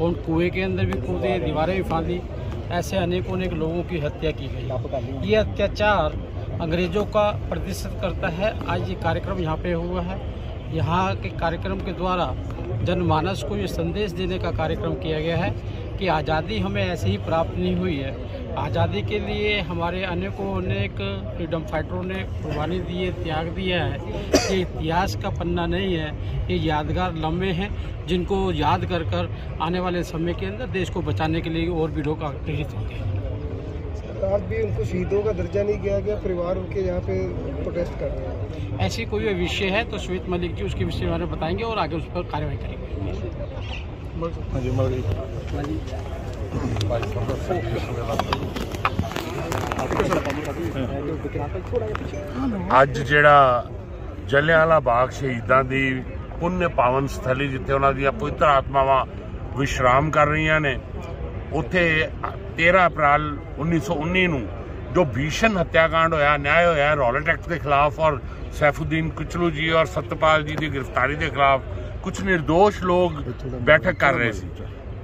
के अंदर भी कूदे दीवारें भी फांदी ऐसे अनेकों अनेक लोगों की हत्या की गई ये अत्याचार अंग्रेज़ों का प्रदर्शित करता है आज ये कार्यक्रम यहाँ पे हुआ है यहाँ के कार्यक्रम के द्वारा जनमानस को ये संदेश देने का कार्यक्रम किया गया है कि आज़ादी हमें ऐसे ही प्राप्त नहीं हुई है आज़ादी के लिए हमारे अनेकों अनेक फ्रीडम फाइटरों ने कुर्बानी दी है त्याग दिया है। ये इतिहास का पन्ना नहीं है ये यादगार लम्हे हैं जिनको याद कर कर आने वाले समय के अंदर देश को बचाने के लिए और भी लोग आकर्षित होंगे। आज भी उनको शहीदों का दर्जा नहीं किया गया परिवार उनके यहाँ पे प्रोटेस्ट कर रहे हैं? ऐसी कोई विषय है तो श्वेत मलिक जी उसके विषय बारे में बताएँगे और आगे उस पर कार्रवाई करेंगे। हाँ ਅੱਜ ਜਿਹੜਾ ਜਲਿਆਂਵਾਲਾ ਬਾਗ ਸ਼ਹੀਦਾਂ ਦੀ ਪੁੰਨ ਪਾਵਨ ਸਥਲੀ ਜਿੱਥੇ ਉਹਨਾਂ ਦੀਆਂ ਪਵਿੱਤਰ ਆਤਮਾਵਾਂ ਵਿਸ਼ਰਾਮ ਕਰ ਰਹੀਆਂ ਨੇ, ਉੱਥੇ 13 ਅਪ੍ਰੈਲ 1919 ਨੂੰ ਜੋ ਭੀਸ਼ਣ ਹੱਤਿਆਕਾਂਡ ਹੋਇਆ ਨਿਆਂ ਹੋਇਆ ਰੌਲਟ ਐਕਟ ਦੇ ਖਿਲਾਫ ਔਰ ਸੈਫੂਦੀਨ ਕੁਚਲੂ ਜੀ ਔਰ ਸਤਪਾਲ ਜੀ ਦੀ ਗ੍ਰਿਫਤਾਰੀ ਦੇ ਖਿਲਾਫ ਕੁਝ નિર્ਦੋਸ਼ ਲੋਕ ਬੈਠਕ ਕਰ ਰਹੇ ਸੀ।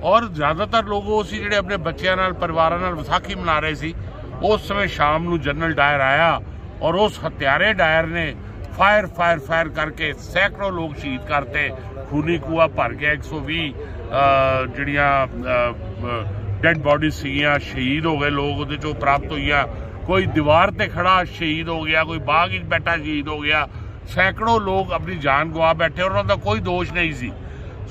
ਔਰ ਜ਼ਿਆਦਾਤਰ ਲੋਕ ਉਹ ਸੀ ਜਿਹੜੇ ਆਪਣੇ ਬੱਚਿਆਂ ਨਾਲ ਪਰਿਵਾਰਾਂ ਨਾਲ ਵਿਸਾਖੀ ਮਨਾ ਰਹੇ ਸੀ। ਉਸ ਸਮੇਂ ਸ਼ਾਮ ਨੂੰ ਜਨਰਲ ਡਾਇਰ ਆਇਆ ਔਰ ਉਸ ਹਤਿਆਰੇ ਡਾਇਰ ਨੇ ਫਾਇਰ ਫਾਇਰ ਫਾਇਰ ਕਰਕੇ ਸੈਂਕੜੋ ਲੋਕ ਸ਼ਹੀਦ ਕਰਤੇ। ਖੂਨੀ ਕੂਆ ਭਰ ਗਿਆ 120 ਅਹ, ਜਿਹੜੀਆਂ ਡੈਡ ਬਾਡੀ ਸੀਗੀਆਂ ਸ਼ਹੀਦ ਹੋ ਗਏ ਲੋਕ ਉਹਦੇ ਚੋਂ ਪ੍ਰਾਪਤ ਹੋਈਆਂ। ਕੋਈ ਦੀਵਾਰ ਤੇ ਖੜਾ ਸ਼ਹੀਦ ਹੋ ਗਿਆ ਕੋਈ ਬਾਗ ਵਿੱਚ ਬੈਠਾ ਸ਼ਹੀਦ ਹੋ ਗਿਆ। ਸੈਂਕੜੋ ਲੋਕ ਆਪਣੀ ਜਾਨ ਗਵਾ ਬੈਠੇ ਔਰ ਉਹਨਾਂ ਦਾ ਕੋਈ ਦੋਸ਼ ਨਹੀਂ ਸੀ।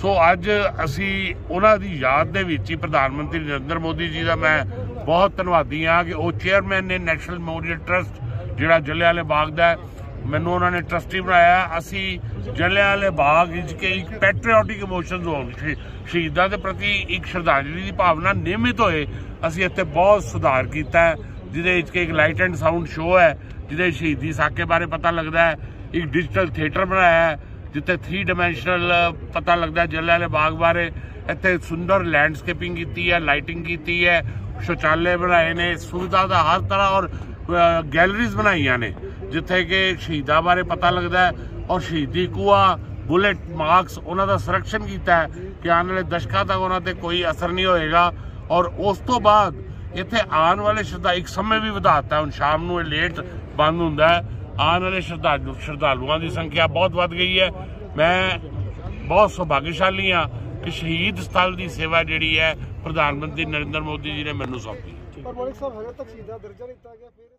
ਸੋ ਅੱਜ ਅਸੀਂ ਉਹਨਾਂ ਦੀ ਯਾਦ ਦੇ ਵਿੱਚ ਹੀ ਪ੍ਰਧਾਨ ਮੰਤਰੀ ਨਰਿੰਦਰ ਮੋਦੀ ਜੀ ਦਾ ਮੈਂ ਬਹੁਤ ਧੰਨਵਾਦੀ ਹਾਂ ਕਿ ਉਹ ਚੇਅਰਮੈਨ ਨੇ ਨੈਸ਼ਨਲ ਮੈਮੋਰੀਅਲ ਟਰਸਟ ਜਿਹੜਾ ਜਲਿਆਂਵਾਲੇ ਬਾਗ ਦਾ ਮੈਨੂੰ ਉਹਨਾਂ ਨੇ ਟਰਸਟੀ ਬਣਾਇਆ। ਅਸੀਂ ਜਲਿਆਂਵਾਲੇ ਬਾਗ ਵਿੱਚ ਕਿ ਇੱਕ ਪੈਟਰੀਓਟਿਕ ਇਮੋਸ਼ਨਸ ਹੋਣ ਸ਼ਹੀਦਾਂ ਦੇ ਪ੍ਰਤੀ ਇੱਕ ਸ਼ਰਧਾਂਜਲੀ ਦੀ ਭਾਵਨਾ ਨਿਯਮਿਤ ਹੋਏ, ਅਸੀਂ ਇੱਥੇ ਬਹੁਤ ਸੁਧਾਰ ਕੀਤਾ ਜਿਹਦੇ ਵਿੱਚ ਕਿ ਇੱਕ ਲਾਈਟ ਐਂਡ ਸਾਊਂਡ ਸ਼ੋਅ ਹੈ, ਜਿਹਦੇ ਸ਼ਹੀਦੀ ਸਾਕੇ ਬਾਰੇ ਪਤਾ ਲੱਗਦਾ ਹੈ, ਇੱਕ ਡਿਜੀਟਲ ਥੀਏਟਰ ਬਣਾਇਆ ਹੈ। ਜਿੱਥੇ 3 ਡਾਈਮੈਂਸ਼ਨਲ ਪਤਾ ਲੱਗਦਾ ਹੈ ਜਲਿਆਂਵਾਲੇ ਬਾਗ ਬਾਰੇ। ਇੱਥੇ ਸੁੰਦਰ ਲੈਂਡਸਕੇਪਿੰਗ ਕੀਤੀ ਹੈ ਲਾਈਟਿੰਗ ਕੀਤੀ ਹੈ, ਸ਼ੌਚਾਲੇ ਬਣਾਏ ਨੇ, ਸੁਵਿਧਾ ਦਾ ਹਰ ਤਰ੍ਹਾਂ ਔਰ ਗੈਲਰੀਜ਼ ਬਣਾਈਆਂ ਨੇ, ਜਿੱਥੇ ਕਿ ਸ਼ਹੀਦਾਂ ਬਾਰੇ ਪਤਾ ਲੱਗਦਾ ਔਰ ਸ਼ਹੀਦੀ ਕੂਆ ਬੁਲੇਟ ਮਾਰਕਸ ਉਹਨਾਂ ਦਾ ਸੰਰਕਸ਼ਣ ਕੀਤਾ ਹੈ ਕਿ ਆਉਣ ਵਾਲੇ ਦਸ਼ਕਾਂ ਤੱਕ ਉਹਨਾਂ ਤੇ ਕੋਈ ਅਸਰ ਨਹੀਂ ਹੋਏਗਾ। ਔਰ ਉਸ ਤੋਂ ਬਾਅਦ ਇੱਥੇ ਆਉਣ ਵਾਲੇ ਸ਼ਰਧਾ, ਇੱਕ ਸਮੇਂ ਵੀ ਵਧਾਤਾ, ਹੁਣ ਸ਼ਾਮ ਨੂੰ ਇਹ ਲੇਟ ਬੰਦ ਹੁੰਦਾ ਹੈ। ਆਉਣ ਵਾਲੇ ਸ਼ਰਧਾਲੂ ਸ਼ਰਧਾਲੂਆਂ ਦੀ ਸੰਖਿਆ ਬਹੁਤ ਵੱਧ ਗਈ ਹੈ। ਮੈਂ ਬਹੁਤ ਸੁਭਾਗਸ਼ਾਲੀ ਹਾਂ ਕਿ ਸ਼ਹੀਦ ਸਥਲ ਦੀ ਸੇਵਾ ਜਿਹੜੀ ਹੈ ਪ੍ਰਧਾਨ ਮੰਤਰੀ ਨਰਿੰਦਰ ਮੋਦੀ ਜੀ ਨੇ ਮੈਨੂੰ ਸੌਂਪੀ। ਪਰ ਮਲਿਕ ਸਾਹਿਬ, ਹਜੇ ਤੱਕ ਸ਼ਹੀਦਾਂ ਦਰਜਾ ਦਿੱਤਾ ਗਿਆ, ਫਿਰ